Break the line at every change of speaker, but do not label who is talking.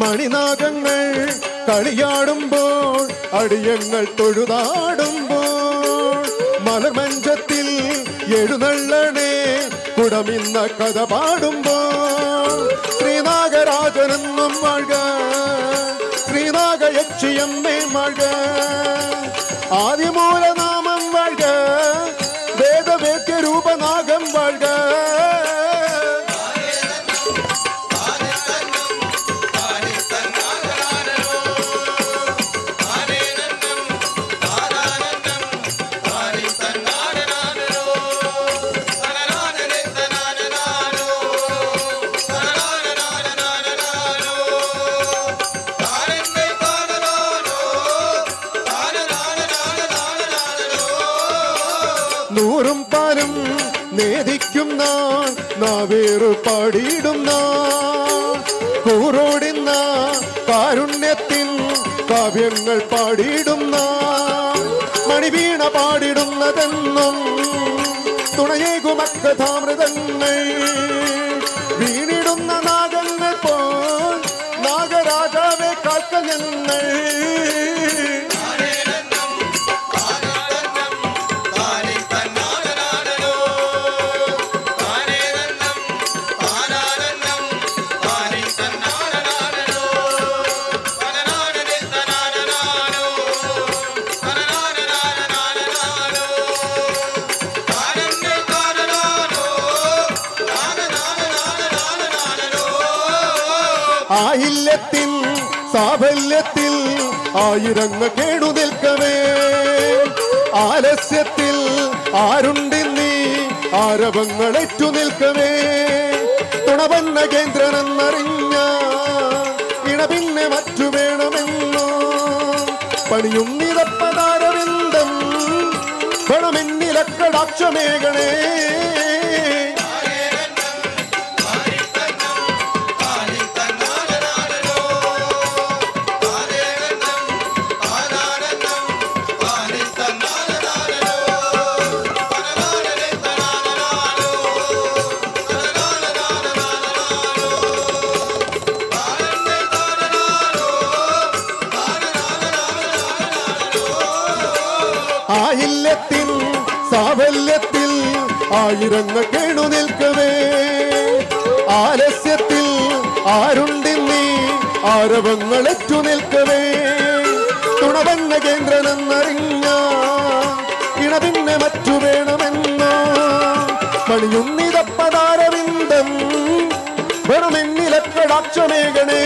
മണിനാഗങ്ങൾ കളിയാടുമ്പോൾ അടിയങ്ങൾ തൊഴുതാടുമ്പോൾ മലർമഞ്ചത്തിൽ എഴുന്നള്ളണേ കുടമിന്ന കഥ പാടുമ്പോൾ ശ്രീനാഗരാജനെന്നും മഴ ശ്രീനാഗയക്ഷിയമ്മേ മഴ ആദിമൂലനാമം വഴ വേദവേദ്യ രൂപനാഗം വാഴ്ക നൂറും പാലും നേദിക്കും നാൻ നാവേറു പാടിയിടും നാൻ. കൂറോടുന്ന കാരുണ്യത്തിൻ കാവ്യങ്ങൾ പാടിയിടും നാൻ. മണിവീണ പാടിടുന്നതെന്നും തുണയേകുമക്കഥാമൃതങ്ങൾ വീണിടുന്ന നാഗങ്ങൾ പോൽ നാഗരാജാവെ കാക്ക ഞങ്ങൾ ആയില്യത്തിൻ സാഫല്യത്തിൽ ആയിരങ്ങ കേടു നിൽക്കവേ. ആലസ്യത്തിൽ ആരുണ്ടിന്നി ആരവങ്ങൾ ഏറ്റു നിൽക്കവേ. തുണവന്ന കേന്ദ്രനെന്നറിഞ്ഞ ഇണ പിന്നെ മറ്റു വേണമെന്നോ. പണിയും നിരപ്പതാരവിന്ദം ആയില്യത്തിൻ സാഫല്യത്തിൽ ആയിരങ്ങൾ കേണു നിൽക്കവേ. ആലസ്യത്തിൽ ആരുണ്ടിന്നീ ആരവങ്ങളെറ്റു നിൽക്കവേ. തുണവന്ന കേന്ദ്രനെന്നറിഞ്ഞ ഇണപിന്നെ മറ്റു വേണമെന്ന പണിയുന്നിതപ്പതാരവിന്ദം വെറുമെന്നിലക്കടാക്ഷമേകണേ